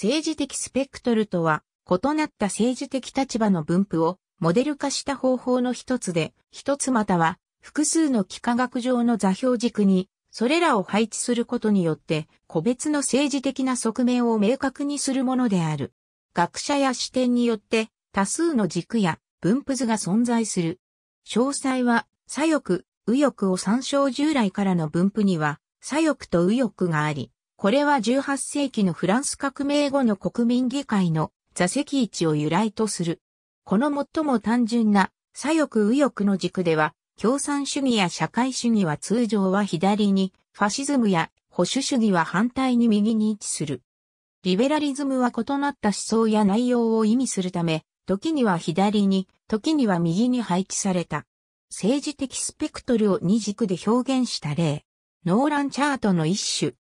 政治的スペクトルとは、異なった政治的立場の分布をモデル化した方法の一つで、一つまたは複数の幾何学上の座標軸に、それらを配置することによって、個別の政治的な側面を明確にするものである。学者や視点によって多数の軸や分布図が存在する。詳細は、左翼、右翼を参照従来からの分布には、左翼と右翼があり、これは18世紀のフランス革命後の国民議会の座席位置を由来とする。この最も単純な左翼右翼の軸では、共産主義や社会主義は通常は左に、ファシズムや保守主義は反対に右に位置する。リベラリズムは異なった思想や内容を意味するため、時には左に、時には右に配置された。政治的スペクトルを二軸で表現した例。ノーランチャートの一種。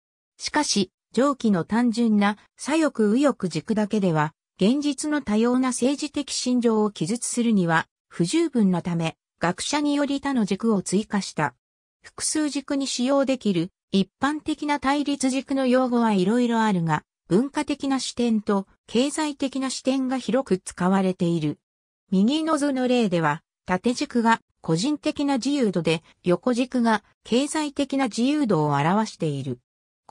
しかし、上記の単純な左翼右翼軸だけでは、現実の多様な政治的心情を記述するには不十分なため、学者により他の軸を追加した。複数軸に使用できる一般的な対立軸の用語はいろいろあるが、文化的な視点と経済的な視点が広く使われている。右の図の例では、縦軸が個人的な自由度で、横軸が経済的な自由度を表している。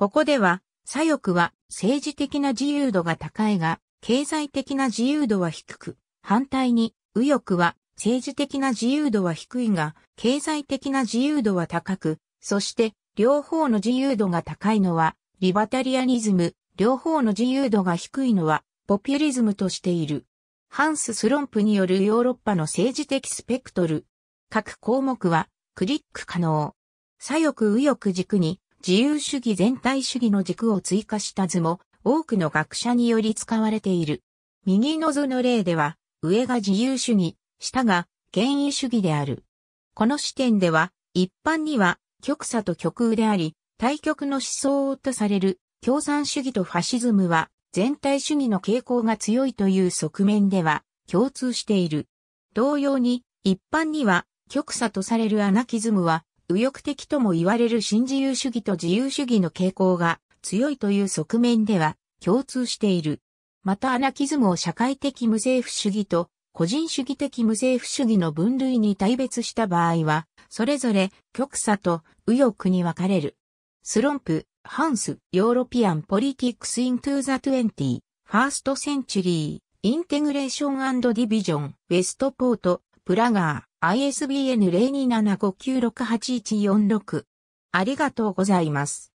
ここでは、左翼は政治的な自由度が高いが、経済的な自由度は低く、反対に、右翼は政治的な自由度は低いが、経済的な自由度は高く、そして両方の自由度が高いのは、リバタリアニズム、両方の自由度が低いのはポピュリズムとしている。ハンス・スロンプによるヨーロッパの政治的スペクトル。各項目はクリック可能。左翼右翼軸に自由主義全体主義の軸を追加した図も多くの学者により使われている。右の図の例では上が自由主義、下が権威主義である。この視点では一般には極左と極右であり対極の思想とされる共産主義とファシズムは全体主義の傾向が強いという側面では共通している。同様に一般には極左とされるアナキズムは右翼的とも言われる新自由主義と自由主義の傾向が強いという側面では共通している。またアナキズムを社会的無政府主義と個人主義的無政府主義の分類に大別した場合は、それぞれ極左と右翼に分かれる。 Slomp、Hans、European Politics Into the Twenty-First Century、Integration and Division、Westport、Praeger、ISBN 0275968146。ありがとうございます。